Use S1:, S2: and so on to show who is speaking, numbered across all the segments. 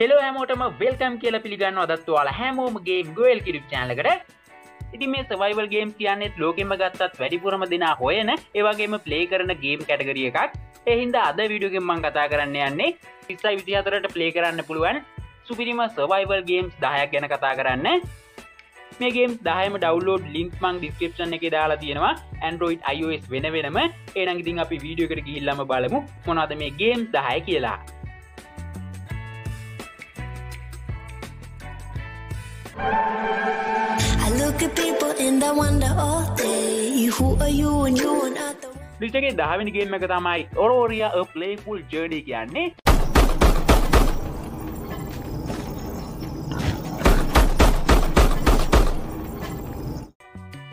S1: Hello හැමෝටම welcome කියල පිළිගන්න අදත්තුවාල හැමෝම ගේම් ගොල් කිරිප් චාලකට ඉති මේ සවයිවල් ගේම් කියන්නෙත් ලෝකෙම ගත්තත් වැඩිපුරම දෙනා හොයන ඒවගේම පලේ කරන ගේම් කැටගරිය එකක්. එහින්ද අද විඩියෝගෙන් මං කතා කරන්න යන්නේ පිස්සයි විදිහතරට පලේ කරන්න පුළුවන් සුපිරිම සවයිවල් ගේම්ස් දායක් ගැන කතා කරන්න. මේගේ දහම ඩවලෝඩ් ලින්ක් මං ඩිස්ක්‍රපෂන් එක දාලා තියෙනවා. ඇන්ඩරෝයිඩ් iOS වෙන වෙනම. ඒනගඉතින් අපි වීඩියෝකට ගිල්ලම බලමු මොනාද මේ ගේම්ස් දහය කියලා. ලිටගේ දහවිනිගේම එක තමයි ඔරෝරිය ප්ලේෆුල් ජර්ඩි කියන්නේ.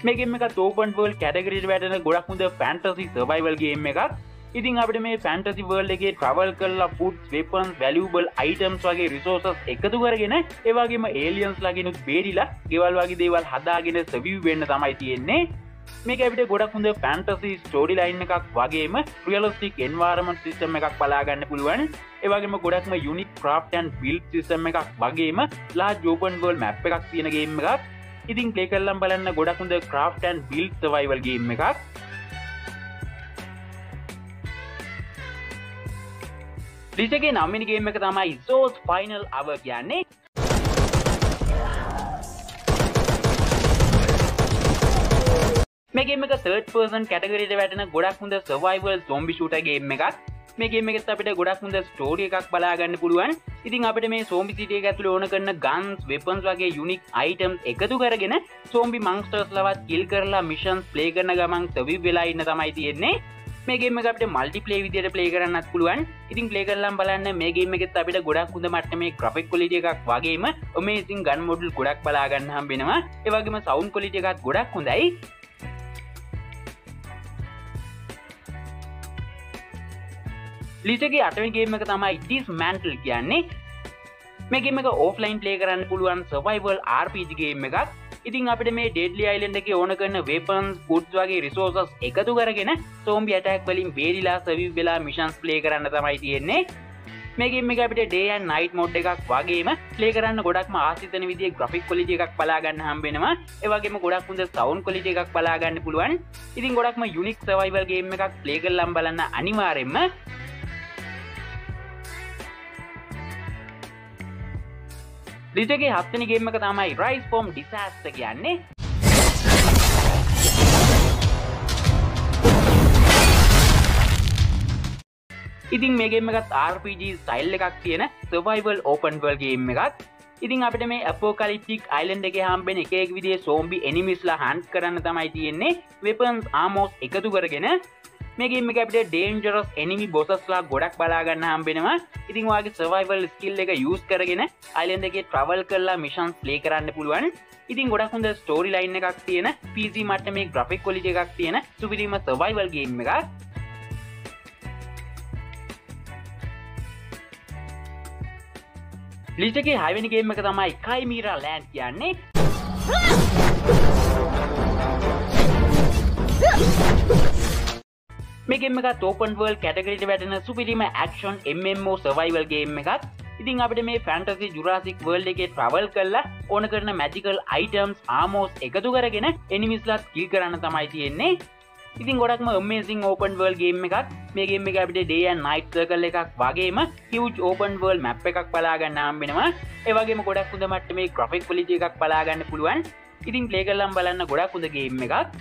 S1: මේගෙම එක තෝපන්වල් කැටගරිට වැටන ගොඩක් හොඳ ෆැන්ටසි සවයිවල්ගේම එකක්. ඉතින් අපට මේ ෆැන්ටසි වර්ල්ඩ එකගේ ට්‍රවල් කරලා පුට් වෙපන් වැලියබල් අයිටම්ස් වගේ රිසෝසස් එකතු කරගෙන ඒවාගේම ඒලියන්ස් ලගෙනුත් බේරිලා ගෙවල් වගේ දේවල් හදාගෙන සවී වෙන්න තමයි තියෙන්නේ. මේක ඇවිට ගොඩක් හොඳ ෆැන්ටසි ස්ටෝඩි ලයින් එකක් වගේම ප්‍රියලස්ටික් එන්වාරමට සිස්ටම එකක් පලාගන්න පුළුවන්. ඒවගේම ගොඩක්ම යුනික් ක්‍රප්ටන් බිල් සිස්ටම එකක් වගේම ලා ජෝපන්වල් මැප් එකක් තියෙනගේම එකක්. ඉතින් පලේ කරලම් බලන්න ගොඩක් හොඳ ක්‍රප්ටන් බිල් සවයිවල්ගේම එකක්. ලිසගේ නම්මිනිගේම එක තමයි සෝස් ෆයිනල් අව කියන්නේ. මේගේම එක සර්ට පර්සන් කැටගරට වැටන ගොඩක් හොඳ සවයිවල් සොම්බි ෂූටගේම එකක්. මේගේ එකත් අපිට ගොඩක් හොඳ ස්ටෝරිය එකක් බලාගන්න පුළුවන්. ඉතින් අපට මේ සෝම්බි සිටිය ඇතුළ ඕන කරන ගන්ස් වෙපන්ස් වගේ යුනික් අයිටම් එකතු කරගෙන සෝම්බි මංස්ටර්ස් ලවත් කිල් කරලා මිෂන්ස් ප්ලේ කරන ගමන් සවි වෙලා ඉන්න තමයි තියෙන්නේ. මේගේම අපට මල්ටි පලේ විදියට පලේ කරන්නත් පුළුවන්. ඉතින් පලේ කරලම් බලන්න මේගේම එකෙත් අපිට ගොඩක් හොඳ මට මේ ක්‍රපෙක් කොලිට එකක් වගේම ඔමේ ඉසින් ගන් මොඩල් ගොඩක් බලාගන්න හම්බෙනවා. ඒවගේම සෞන් කොලිට එකත් ගොඩක් හොඳයි. ලිටගේ අටවගේම එක තමයි ටිස් මැන්ටල් කියන්නේ මේගේම එක ඕෆලයින් පලේ කරන්න පුළුවන් සවයිවල් RPGගේම එකක්. ඉතින් අපිට මේ ඩෙඩ්ලි අයිලන්ඩ එක ඕන කරන වේපන්ස් පුට් වගේ රිසෝසස් එකතු කරගෙන සෝම්බි ඇටක් වලින් බේරිලා සවි වෙලා මිෂන්ස් ප්ලේ කරන්න තමයි තියෙන්නේ. මේගේ මේ අපිට ඩේයන් නයිට් මොඩ් එකක් වගේම ප්ලේ කරන්න ගොඩක්ම ආසිතන විදිිය ග්‍රෆික් කොලිජ එකක් බලාගන්න හම්බෙනවා ඒවගේම ගොඩක් හොඳ සවන්් කොලිජ එකක් බලාගන්න පුළුවන්. ඉතින් ගොඩක්ම යුනික් සවයිවල්ගේම එකක් ප්ලේකල්ලම් බලන්න අනිවාරෙන්ම ලිටගේ හත්තනි ගේමක තමයි රයිස් ෆෝම් ඩිසාස්ත කියන්නේ. ඉතින් මේගේමකත් RPG සයිල් එකක් තියෙන සවයිවල් ඕපන්වල්ගේම එකත්. ඉතින් අපට මේ අපෝකලිප්ටික් අයිලන්ඩ එක හම්බෙන එකෙක් විදිේ සෝම්බි එනිමිස්ලා හන්ස් කරන්න තමයි තියෙන්නේ. වෙපන්ස් ආමෝස් එකතු කරගෙන මේගේම අපට ඩේන්ජරස් එනිමි බොසස්ලා ගොඩක් බලාගන්න හම්බෙනවා. ඉතින් වගේ සවයිවල් ස්කිල් එක යස් කරගෙන අයිලන්ද එක ට්‍රවල් කරලා මිෂන්ස් ලේ කරන්න පුළුවන්. ඉතින් ගොඩක් හොඳ ස්ටෝරි ලයින්න එකක් තියෙන පිසි මට මේ ග්‍රෆික් කොලිට එකක් තියෙන සුපිරීම සවයිවල්ගේම එකක්. ලිටගේ හයිවනිගේම එක තමයි කයිමීරා ලෑන්් කියන්නේ. මේගෙම එක තෝපන්වල් කැටගරිට වැටන සුපිරිම ක්ෂන් එම්මෝ සවයිවල්ගේම එකත් ඉතින් අපට මේ ෆැන්ටසි ජුරාසික් වර්ල්ඩ එක ට්‍රවල් කරලා ඕන කරන මැජිකල් අයිටම්ස් ආමෝස් එකතු කරගෙන එනිමිස්ලත් කිල් කරන්න තමයි තියෙන්නේ. ඉතින් ගොඩක්ම මේසින් ඕපන් වර්ල් ගේම එකත් මේගේ එක අපිට ඩේයන් නයිට් කල් එකක් වගේම හිව් ඕපන් වර්ල් මැප් එකක් පලාගන්න හම්බෙනවා ඒවගේම ගොඩක් හොඳ මට මේ ක්‍රොෆික් පොලිජ එකක් පලාගන්න පුළුවන්. ඉතින් පලේකල්ලම් බලන්න ගොඩක් හොඳ ගේම එකක්.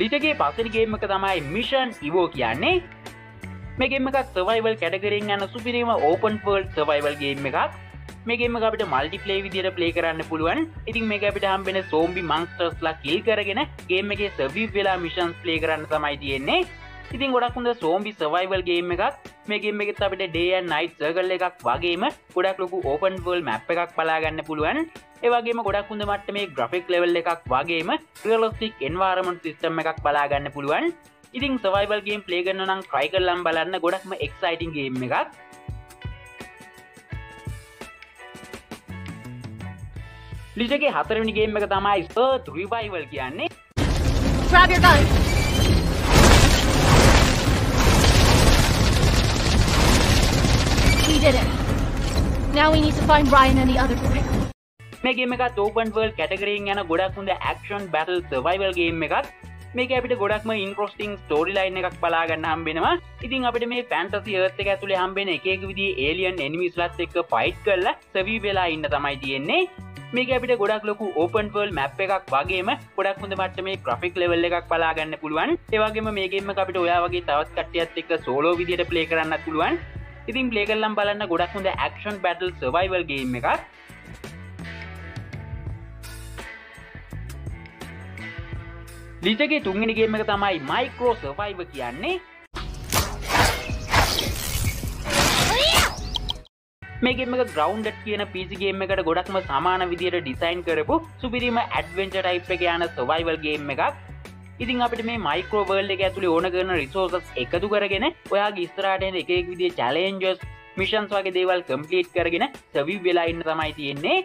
S1: ලිටගේ පසරිගේම එක තමයි මිෂන් ඉවෝ කියන්නේ. මේගෙම එකක් සවයිවල් කැටකරින් යන්න සුපිරීම ඕපන් පර්ල් සවයිවල්ගේම එකක්. මේගේම අපට මල්ටි පලේ විදිර පලේ කරන්න පුළුවන්. ඉතින් මේ අපිට හම්බෙන සෝම්බි මංස්ටර්ස්ලා කිල් කරගෙන ගේම එක සවී වෙලා මිෂන්ස් පලේ කරන්න තමයි තියෙන්නේ. ඉතින් ගොඩක් හොඳ සෝම්බි සවයිවල් ගේම එකක්. මේගේම එකත් අපිට ඩේයන් නයිට් සර්ගල් එකක් වගේම ගොඩක් ලොකු ඕපන් වල් මැප් එකක් පලාගන්න පුළුවන්. ඒවගේ ගොඩක් හොඳ මට මේ ග්‍රෆික් ලෙවල් එකක් වගේම ්‍රලොස්ටික් එන්වාරමට සිස්ටම එකක් බලාගන්න පුළුවන් ඉතින් සවයිබල්ගේ පලේගන්න නම් ක්‍රයි කරලම් බලන්න ගොඩක්ම එක්සයිටින්ගේ එකක් ලිජගේ හතරමිනිගේ එක තමයි ස්තෝ තුරිබයිවල් කියන්නේ ්‍රාගකයි
S2: did it. Now we need to find Ryan and the other criminals.
S1: මේගේම එක තෝපන්වල් කැටගරීන් යන ගොඩක් හොඳ ක්ෂන් බැටල් සවයිවල්ගේම එකක්. මේක අපිට ගොඩක්ම ඉන්ප්‍රස්ටිං ස්ටෝරි ලයින් එකක් බලාගන්න හම්බෙනවා. ඉතින් අපිට මේ පැන්ටසි ඒර්ත ඇතුළේ හම්බෙන එකක විදි ඒලියන් එනිමිස්ලත් එක්ක පයිට් කරලා සවී වෙලා ඉන්න තමයි තියෙන්නේ. මේක අපිට ගොඩක් ලොකු ඕපන්වල් මැප් එකක් වගේම ගොඩක් හොඳ මට මේ ක්‍රෆික් ලෙවල් එකක් බලාගන්න පුළුවන්. ඒවගේම මේකෙම අපිට ඔයා වගේ තවත් කටයත් එක්ක සෝලෝ විදියට ප්ලේ කරන්න පුළුවන්. ඉතින් ප්ලේ කරලම් බලන්න ගොඩක් හොඳ ක්ෂන් බැටල් සවයිවල්ගේම එකක්. ලිචගේ තුන්ගෙනගේම එක තමයි මයිකරෝ සර්ෆයිව කියන්නේ. මේගේම ග්‍රවන්් කියන පිසිගේම එකට ගොඩක්ම සමාන විදියට ඩිසයින් කරපු සුපිරිම ඇඩවෙන්ච ටයිප් එක යන සවයිවල්ගේම එකක්. ඉතින් අපට මේ මයිකෝවර්ල් එක ඇතුළි ඕන කරන රිසෝසස් එකතු කරගෙන ඔයා ගිස්තරාටෙන් එකෙක් විදිේ චලෙන්ජස් මිෂන්ස් වගේ දේවල් කම්පලීට් කරගෙන සවී වෙලා ඉන්න තමයි තියෙන්නේ.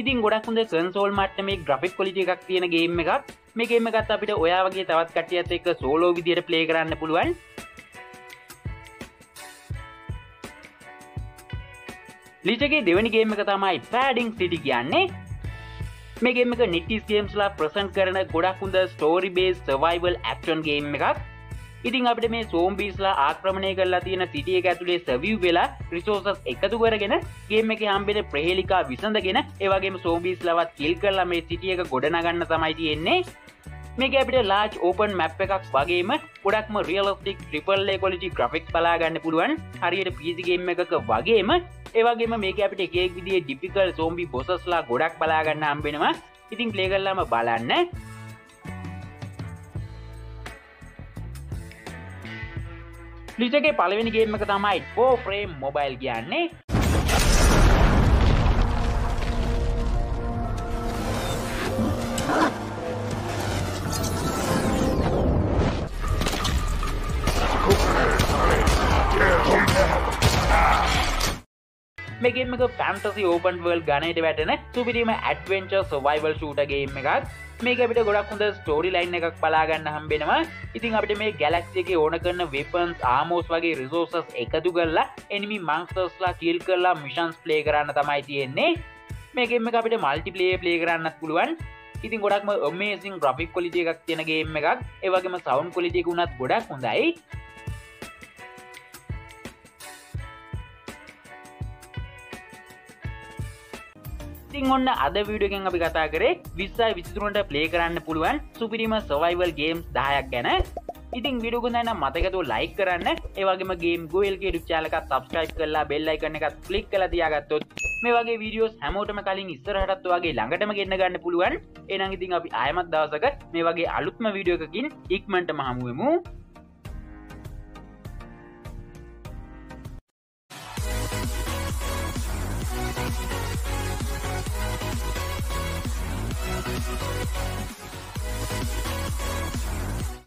S1: ඉතින් ගොඩක් හොඳ කන්සෝල් මට මේ ග්‍රෆික් කොලිටි එකක් තියෙන ගේම එකක්. මේගේම ගත් අපිට ඔයා වගේ තවත් කටියත් එක සෝලෝ විදියට ප්ලේ කරන්න පුළුවන්. ලිචගේ දෙවනි ගේම එක තමයි පෑඩිං සිටි කියන්නේ. මේගේම එක නිටිස් ගේම්ස්ලා ප්‍රසන්් කරන ගොඩක් හොඳ story base survival action game එකක්. ඉතින් අපට මේ සෝම්බිස්ලා ආක්‍රමණය කරලා තියෙන සිටිය ඇතුළේ සැවිව් වෙලා රිසෝසස් එකතු කරගෙන ගේම එක හම්බෙන ප්‍රහෙලිකා විසඳගෙන ඒවගේ සෝම්බිස් ලවත් කිල් කරලා මේ සිටියක ගොඩනගන්න තමයි තියෙන්නේ. මේක අපිට ලාජ් ඕපන් මැප් එකක් වගේම ගොඩක්ම රියලස්ටික් ට්‍රිපල්ලේ කොලිටි ග්‍රෆික් බලාගන්න පුළුවන්. හරියට පිසිගේම එකක වගේම ඒවගේම මේක අපිට එකේක් විදිේ ඩිපිකල් සෝම්බි බොසස්ලා ගොඩක් බලාගන්න අම්බෙනවා ඉතින් ප්ලේගල්ලම බලන්න. ලිචගේ පලවෙනිගේමක තමයි පෝ ෆ්‍රේම් මොබයිල් කියන්නේ. මේගේමක පැන්ටසි ඕපන් වල් ගනයට වැටන සුපිරීම ඇඩවෙන්ච සවයිවල් ෂූටගේම එකක්. මේක අපිට ගොඩක් හොඳ ස්ටෝරි ලයින් එකක් පලාගන්න හම්බෙනවා. ඉතින් අපිට මේ ගැලක්සිගේ ඕන කරන වෙපන්ස් ආමෝස් වගේ රිසෝසස් එකතු කරලා එනිමි මංස්ටර්ස්ලා කිල් කරලා මිෂන්ස් ප්ලේ කරන්න තමයි තියෙන්නේ. මේකෙම අපිට මල්ටි පලේ ප්ලේ කරන්නත් පුළුවන්. ඉතින් ගොඩක්ම ඔමේසින් ග්‍රෆික් කොලිටිය එකක් තියෙනගේම එකක්. ඒවගේම සවන් කොලිටියක වුණත් ගොඩක් හොඳයි. ඉතින් ඔන්න අද වීඩියගෙන් අපි කතා කරේ විස්සයි විසිතුරන්ට ප්ලේ කරන්න පුළුවන් සුපිරිම සවයිවල් ගේම්ස් දායක් ගැන. ඉතින් විඩුගුදන්න මතකතු ලයි කරන්න. ඒවගේම ගේම් ගෝල්ගේ ඩුච්චාලක සබස්ක්‍රයිප් කරලා බෙල්ලයි කරන එකත් කලික් කල තියාගත්තොත් මේ වගේ වීඩියෝස් හැමෝටම කලින් ඉස්සරහටත් වගේ ළඟටම ගන්න ගන්න පුළුවන්. එනං ඉතින් අපි අයමත් දවසක මේ වගේ අලුත්ම වීඩියෝකකින් ඉක්මට මහමුවමු